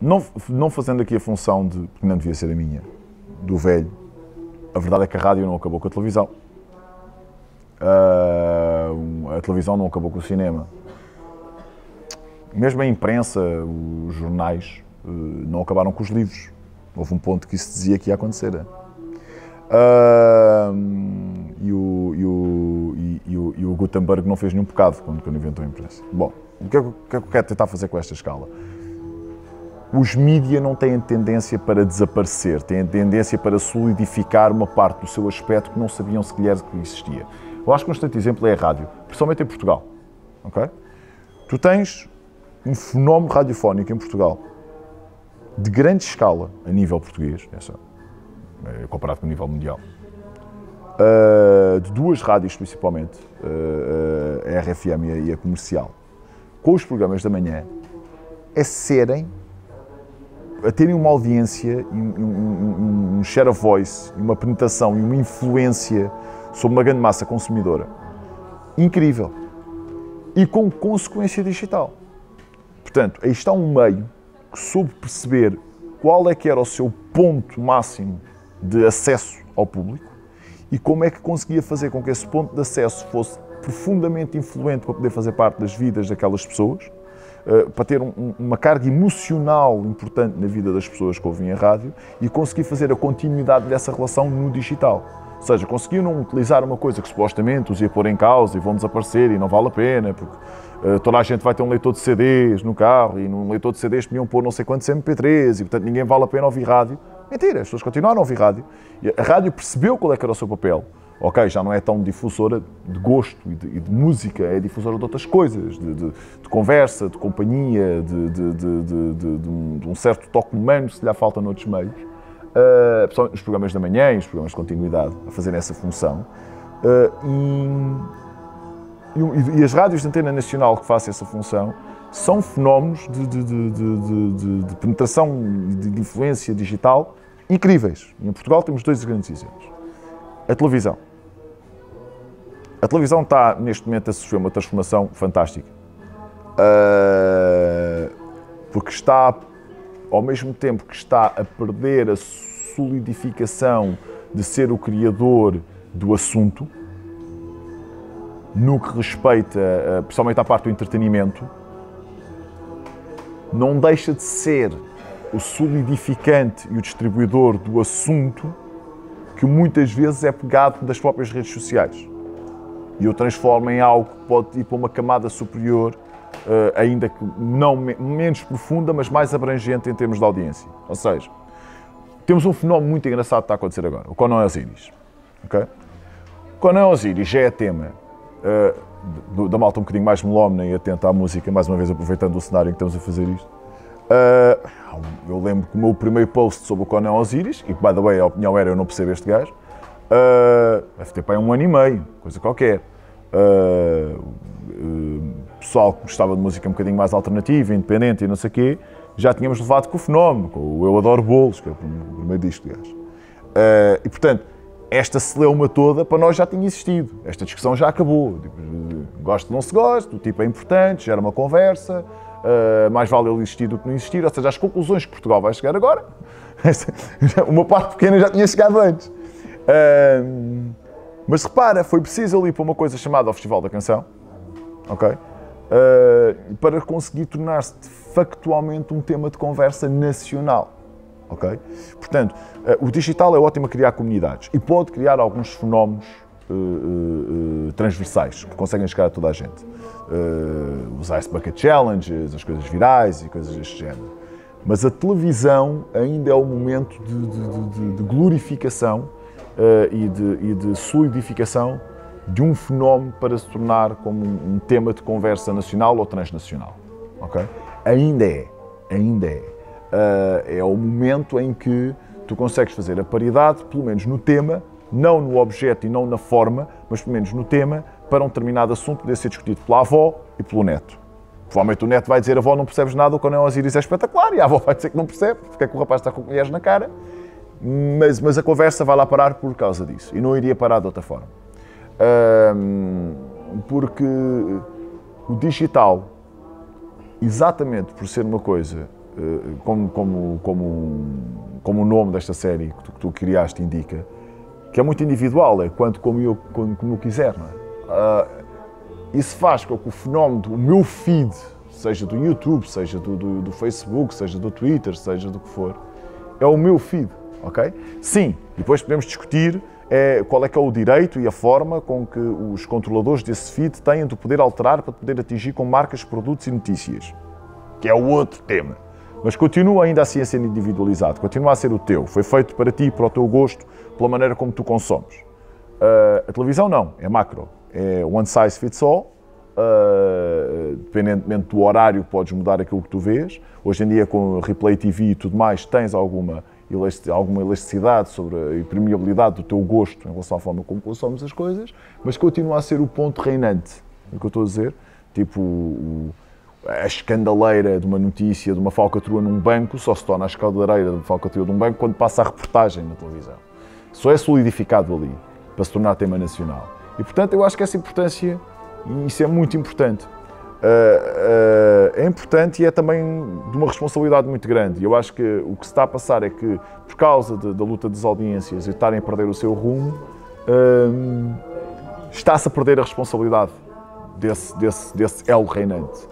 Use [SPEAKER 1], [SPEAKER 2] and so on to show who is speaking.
[SPEAKER 1] não, não fazendo aqui a função de, que não devia ser a minha, do velho, a verdade é que a rádio não acabou com a televisão. Uh, a televisão não acabou com o cinema. Mesmo a imprensa, os jornais, uh, não acabaram com os livros. Houve um ponto que isso dizia que ia acontecer. Uh, e, o, e, o, e, o, e, o, Gutenberg não fez nenhum pecado quando, quando inventou a imprensa. Bom, o que é, o que é que eu quero tentar fazer com esta escala? Os mídias não têm tendência para desaparecer, têm tendência para solidificar uma parte do seu aspecto que não sabiam sequer que existia. Eu acho que um excelente exemplo é a rádio, principalmente em Portugal. Okay? Tu tens um fenómeno radiofónico em Portugal de grande escala a nível português, essa, é, comparado com o nível mundial, uh, de duas rádios principalmente, uh, a RFM e a comercial, com os programas da manhã, a serem, a terem uma audiência, um, um, um share of voice, uma penetração e uma influência sobre uma grande massa consumidora. Incrível. E com consequência digital. Portanto, aí está um meio que soube perceber qual é que era o seu ponto máximo de acesso ao público e como é que conseguia fazer com que esse ponto de acesso fosse profundamente influente para poder fazer parte das vidas daquelas pessoas, eh, para ter uma carga emocional importante na vida das pessoas que ouvem a rádio e conseguir fazer a continuidade dessa relação no digital. Ou seja, conseguiam não utilizar uma coisa que supostamente os ia pôr em causa e vão desaparecer e não vale a pena, porque uh, toda a gente vai ter um leitor de CDs no carro e num leitor de CDs podiam pôr não sei quantos MP3 e portanto ninguém vale a pena ouvir rádio. Mentira, as pessoas continuaram a ouvir rádio. A rádio percebeu qual é que era o seu papel. Ok, já não é tão difusora de gosto e de, e de música, é difusora de outras coisas, de, de, de conversa, de companhia, de, um, um certo toque humano, se lhe falta noutros meios uh, os programas da manhã e os programas de continuidade, a fazerem essa função. Uh, e, e, as rádios de antena nacional que fazem essa função são fenómenos de, penetração e de, influência digital incríveis. E em Portugal temos dois grandes exemplos. A televisão. A televisão está, neste momento, a sofrer uma transformação fantástica. Uh, porque está ao mesmo tempo que está a perder a solidificação de ser o criador do assunto, no que respeita, eh, principalmente à parte do entretenimento, não deixa de ser o solidificante e o distribuidor do assunto que muitas vezes é pegado das próprias redes sociais e o transforma em algo que pode ir para uma camada superior uh, ainda que não menos profunda, mas mais abrangente em termos de audiência. Ou seja, temos um fenómeno muito engraçado que está a acontecer agora, o Conan Osiris. Okay? Conan Osiris já é tema uh, da malta um bocadinho mais melómena e atenta à música, mais uma vez aproveitando o cenário em que estamos a fazer isto. Uh, eu lembro que o meu primeiro post sobre o Conan Osiris, e by the way, a opinião era eu não percebo este gajo, uh, deve para um ano e meio, coisa qualquer. Uh, pessoal que gostava de música um bocadinho mais alternativa, independente e não sei o quê, já tínhamos levado com o fenómeno, com o Eu Adoro Bolos, que é o primeiro disco, aliás. Uh, e, portanto, esta celeuma toda para nós já tinha existido. Esta discussão já acabou. Tipo, gosto não se gosta, o tipo é importante, gera uma conversa, uh, mais vale ele existir do que não existir. Ou seja, as conclusões que Portugal vai chegar agora, uma parte pequena já tinha chegado antes. Uh, mas repara, foi preciso ali para uma coisa chamada o Festival da Canção, ok? uh, para conseguir tornar-se factualmente um tema de conversa nacional. ok? Portanto, uh, o digital é ótimo a criar comunidades e pode criar alguns fenómenos uh, transversais que conseguem chegar a toda a gente. os Ice Bucket Challenges, as coisas virais e coisas deste género. Mas a televisão ainda é o momento de, de, de, de glorificação e, e de solidificação de um fenómeno para se tornar como um, tema de conversa nacional ou transnacional. Okay? Ainda é, ainda é. Uh, é o momento em que tu consegues fazer a paridade, pelo menos no tema, não no objeto e não na forma, mas pelo menos no tema, para um determinado assunto poder ser discutido pela avó e pelo neto. Provavelmente o neto vai dizer, avó não percebes nada, o Conan Osiris é espetacular, e a avó vai dizer que não percebe, porque é que o rapaz está com colheres na cara, mas, mas a conversa vai lá parar por causa disso, e não iria parar de outra forma porque o digital, exatamente por ser uma coisa como, como, como, como o nome desta série que tu, que tu criaste indica, que é muito individual, é quanto como eu, como, como eu quiser. É? Uh, isso faz com que o fenómeno do meu feed, seja do YouTube, seja do, do, do, Facebook, seja do Twitter, seja do que for, é o meu feed, ok? Sim, depois podemos discutir é, qual é que é o direito e a forma com que os controladores desse feed têm de poder alterar para poder atingir com marcas, produtos e notícias, que é o outro tema. Mas continua ainda assim a ser individualizado, continua a ser o teu, foi feito para ti, para o teu gosto, pela maneira como tu consomes. Uh, a televisão não, é macro, é one size fits all, uh, dependentemente do horário podes mudar aquilo que tu vês. Hoje em dia com replay TV e tudo mais tens alguma, alguma elasticidade sobre a permeabilidade do teu gosto em relação à forma como consomes as coisas, mas continua a ser o ponto reinante, é o que eu estou a dizer. Tipo, o, a escandaleira de uma notícia de uma falcatrua num banco só se torna a escandaleira de uma falcatrua de um banco quando passa a reportagem na televisão. Só é solidificado ali para se tornar tema nacional. E portanto eu acho que essa importância, e isso é muito importante, é importante e é também de uma responsabilidade muito grande. Eu acho que o que se está a passar é que, por causa de, da luta das audiências e estarem a perder o seu rumo, uh, está-se a perder a responsabilidade desse, desse, desse elo reinante.